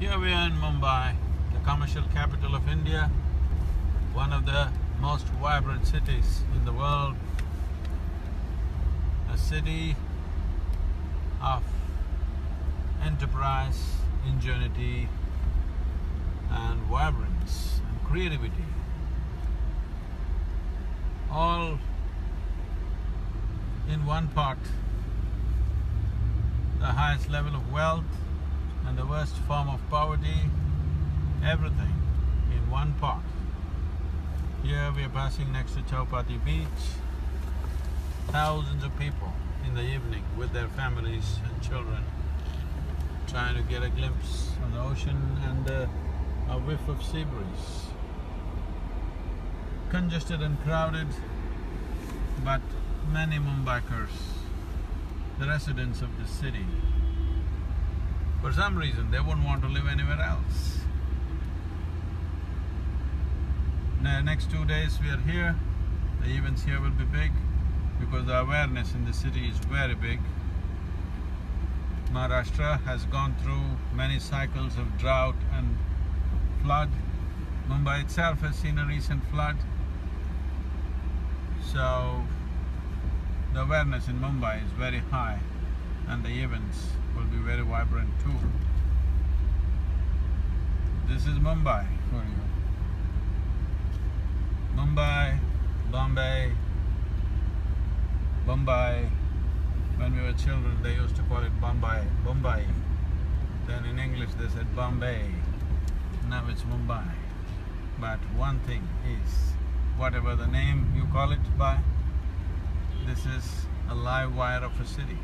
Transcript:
Here we are in Mumbai, the commercial capital of India, one of the most vibrant cities in the world. A city of enterprise, ingenuity, and vibrance and creativity. All in one part, the highest level of wealth and the worst form of poverty, everything in one pot. Here we are passing next to Chowpatty beach. Thousands of people in the evening with their families and children trying to get a glimpse of the ocean and uh, a whiff of sea breeze. Congested and crowded, but many Mumbaikars, the residents of the city, for some reason they wouldn't want to live anywhere else. The next two days we are here, the events here will be big because the awareness in the city is very big. Maharashtra has gone through many cycles of drought and flood. Mumbai itself has seen a recent flood. So, the awareness in Mumbai is very high and the events will be very vibrant too. This is Mumbai for you. Mumbai, Bambai, Bombay. When we were children, they used to call it Bambai, Bambai. Then in English they said Bombay. Now it's Mumbai. But one thing is, whatever the name you call it by, this is a live wire of a city.